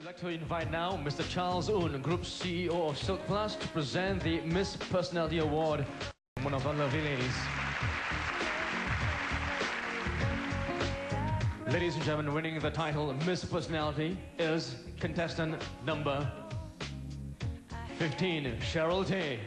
I'd like to invite now Mr. Charles Un, Group CEO of Silkplus, to present the Miss Personality Award one of our lovely ladies. Ladies and gentlemen, winning the title Miss Personality is contestant number 15, Cheryl Tay.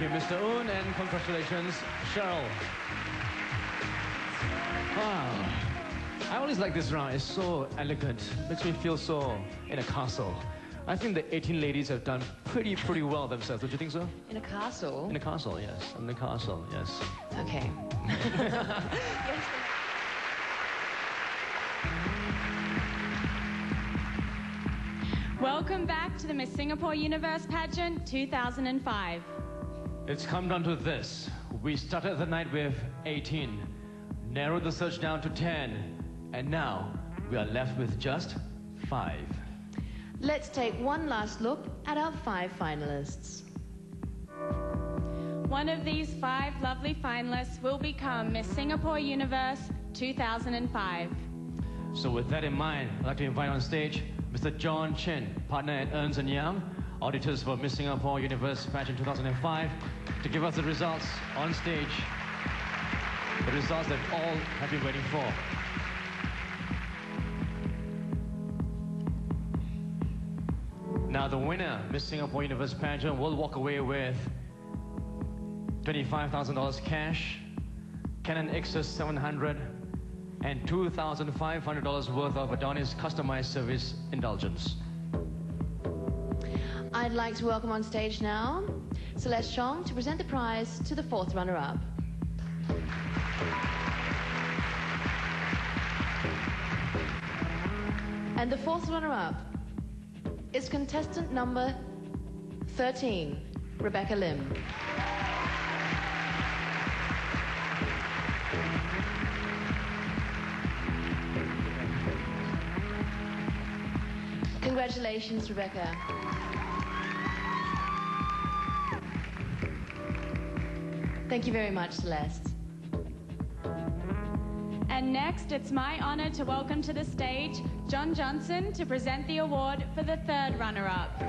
Thank you, Mr. Un, and congratulations, Cheryl. Wow. I always like this round. It's so elegant. Makes me feel so in a castle. I think the 18 ladies have done pretty, pretty well themselves. Don't you think so? In a castle? In a castle, yes. In a castle, yes. Okay. Welcome back to the Miss Singapore Universe Pageant 2005. It's come down to this. We started the night with 18, narrowed the search down to 10, and now we are left with just 5. Let's take one last look at our five finalists. One of these five lovely finalists will become Miss Singapore Universe 2005. So with that in mind, I'd like to invite on stage Mr. John Chen, partner at Ernst & Young, auditors for Miss Singapore Universe Pageant 2005, to give us the results on stage. The results that all have been waiting for. Now the winner, Miss Singapore Universe Pageant, will walk away with $25,000 cash, Canon IXUS 700, and $2,500 worth of Adonis customized service indulgence. I'd like to welcome on stage now Celeste Chong to present the prize to the fourth runner-up. And the fourth runner-up is contestant number 13, Rebecca Lim. Congratulations, Rebecca. Thank you very much, Celeste. And next, it's my honor to welcome to the stage John Johnson to present the award for the third runner-up.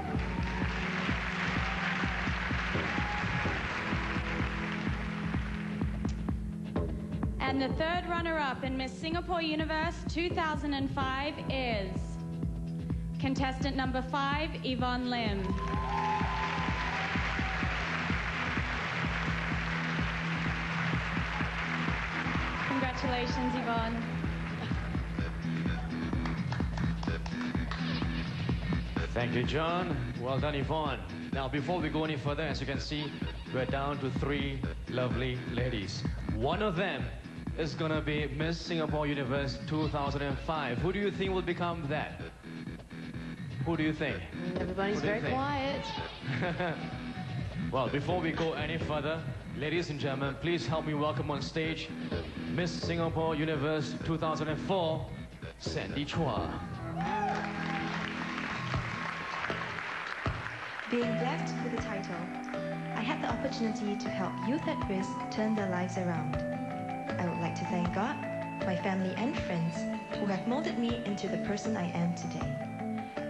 And the third runner-up in Miss Singapore Universe 2005 is contestant number five, Yvonne Lim. Congratulations, Yvonne. Thank you, John. Well done, Yvonne. Now, before we go any further, as you can see, we're down to three lovely ladies. One of them is going to be Miss Singapore Universe 2005. Who do you think will become that? Who do you think? Everybody's you very think? quiet. Well, before we go any further, ladies and gentlemen, please help me welcome on stage Miss Singapore Universe 2004, Sandy Chua. Being blessed with the title, I had the opportunity to help youth at risk turn their lives around. I would like to thank God, my family and friends who have molded me into the person I am today.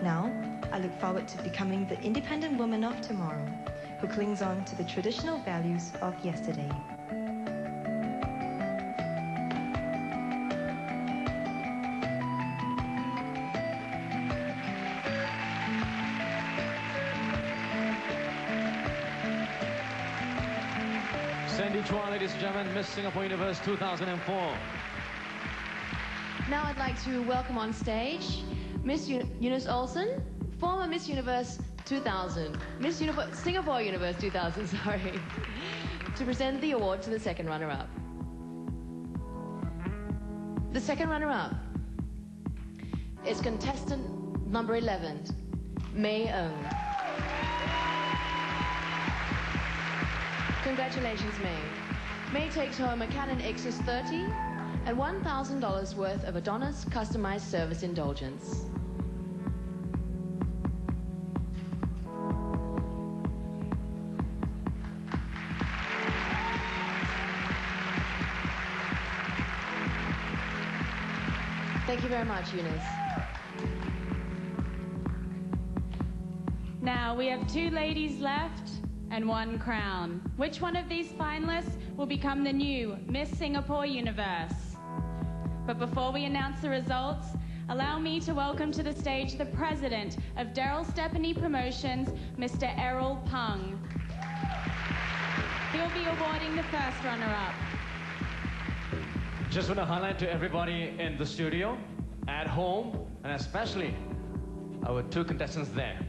Now, I look forward to becoming the independent woman of tomorrow who clings on to the traditional values of yesterday. Chua, ladies and gentlemen, Miss Singapore Universe 2004. Now I'd like to welcome on stage Miss Eu- Eunice Olsen, former Miss Universe 2000, Miss Singapore Universe 2000, sorry, to present the award to the second runner-up. The second runner-up is contestant number 11, May Ng. Congratulations, May. May takes home a Canon IXUS 30 and $1,000 worth of Adonis customized service indulgence. Thank you very much, Eunice. Now we have two ladies left and one crown. Which one of these finalists will become the new Miss Singapore Universe? But before we announce the results, allow me to welcome to the stage the president of Daryl Stephanie Promotions, Mr. Errol Pung. He'll be awarding the first runner-up. Just want to highlight to everybody in the studio, at home, and especially our two contestants there.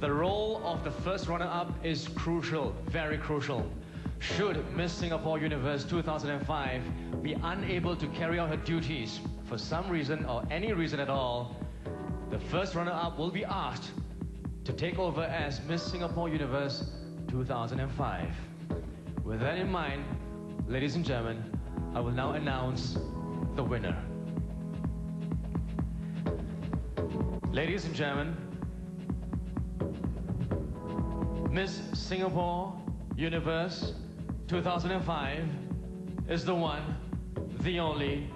The role of the first runner-up is crucial, very crucial. Should Miss Singapore Universe 2005 be unable to carry out her duties for some reason or any reason at all, the first runner-up will be asked to take over as Miss Singapore Universe 2005. With that in mind, ladies and gentlemen, I will now announce the winner. Ladies and gentlemen, Miss Singapore Universe 2005 is the one, the only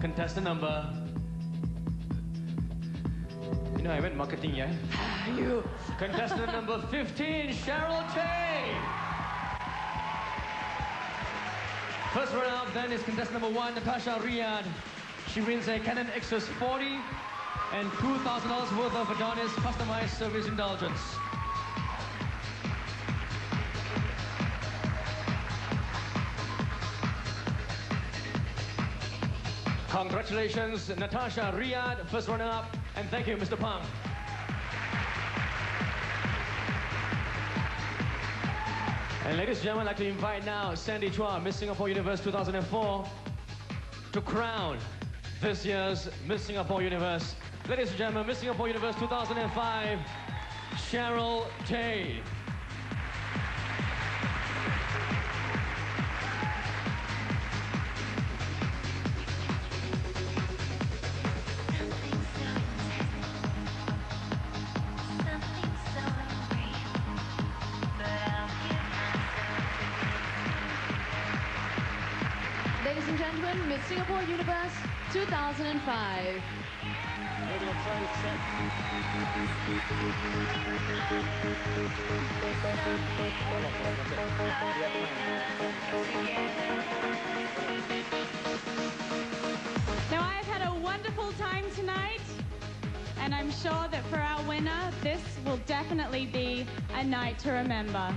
contestant number. You know, I went marketing, yeah? you. Contestant number 15, Cheryl Tay. First runner up then is contestant number one, Natasha Riyad. She wins a Canon IXUS 40 and $2,000 worth of Adonis customized service indulgence. Congratulations, Natasha Riyad, first runner-up, and thank you, Mr. Pang. And ladies and gentlemen, I'd like to invite now Sandy Chua, Miss Singapore Universe 2004, to crown this year's Miss Singapore Universe. Ladies and gentlemen, Miss Singapore Universe 2005, Cheryl Tay. Ladies and gentlemen, Miss Singapore Universe 2005. Now, I've had a wonderful time tonight, and I'm sure that for our winner, this will definitely be a night to remember.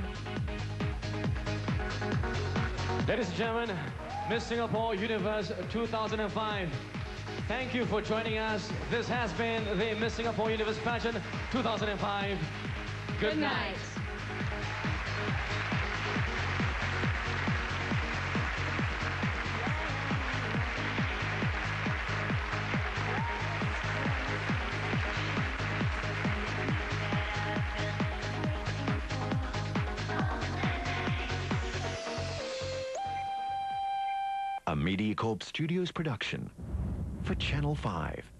Ladies and gentlemen, Miss Singapore Universe 2005. Thank you for joining us. This has been the Miss Singapore Universe pageant 2005. Good, Good night. A MediaCorp Studios production for Channel 5.